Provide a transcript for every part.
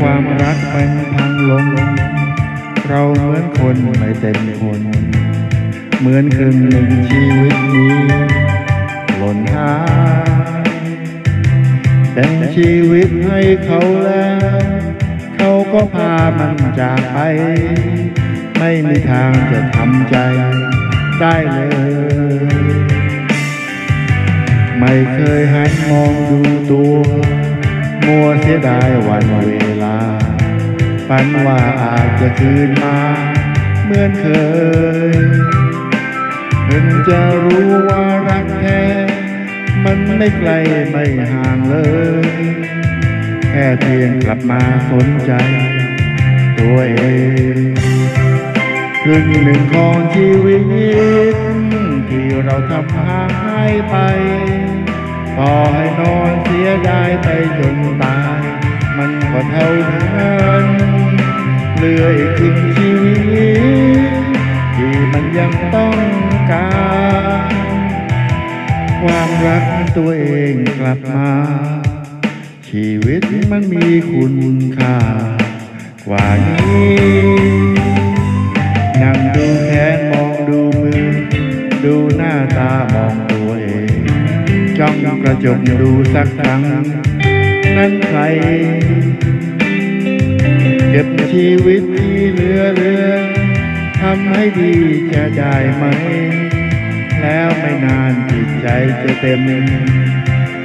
ความรักมันพังลง เราเหมือนคนไม่เต็มคน เหมือนครึ่งหนึ่งชีวิตนี้ หล่นหายแต่งชีวิตให้เขาแล้ว เขาก็พามันจากไป ไม่มีทางจะทำใจได้เลย ไม่เคยให้มองดูตัว มัวเสียดายวันเวลาฝันว่าอาจจะคืนมาเหมือนเคยเพิ่งจะรู้ว่ารักแท้มันไม่ไกลไม่ห่างเลย แค่เพียงกลับมาสนใจ ตัวเองครึ่งหนึ่งของชีวิต ที่เราทำหายไป พอให้นอนเสียดายไปจนตาย มันก็เท่านั้นเหลืออีกครึ่งชีวิตที่มันยังต้องการ ความรักตัวเองกลับมา ชีวิตมันมีคุณค่ากว่านี้ ระจกดูสักครั้ง นั้นใคร เก็บชีวิตที่เหลือเรือทำให้ดีจะได้ไหม แล้วไม่นานจิตใจจะเต็ม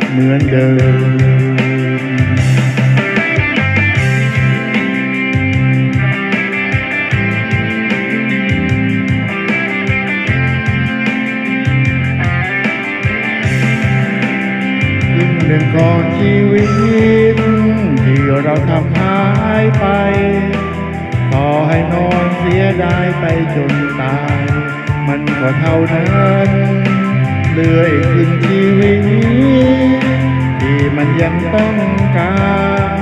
เหมือนเดิม รึ่งหนึ่งของชีวิต ที่เราทำหายไป ต่อให้นอนเสียดายไปจนตาย มันก็เท่านั้นเหลืออีกครึ่งชีวิต ที่มันยังต้องการ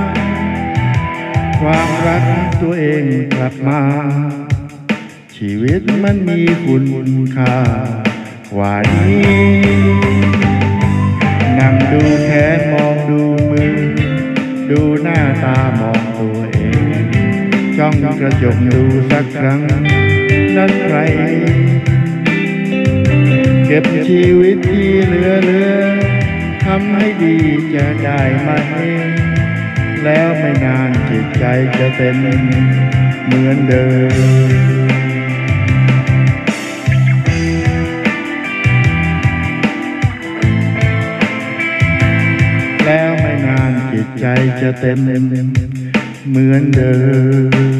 ความรักตัวเองกลับมา ชีวิตมันมีคุณค่ากว่านี้ นั่งดูแขนมองดูมือ ดูหน้าตามองตัวเองจ้องกระจกดูสักครั้ง นั้นใคร เก็บชีวิตที่เหลือเหลือทำให้ดีจะได้ไหมแล้วไม่นานจิตใจจะเต็มเหมือนเดิม ใจจะเต็มเหมือนเดิม